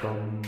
Come.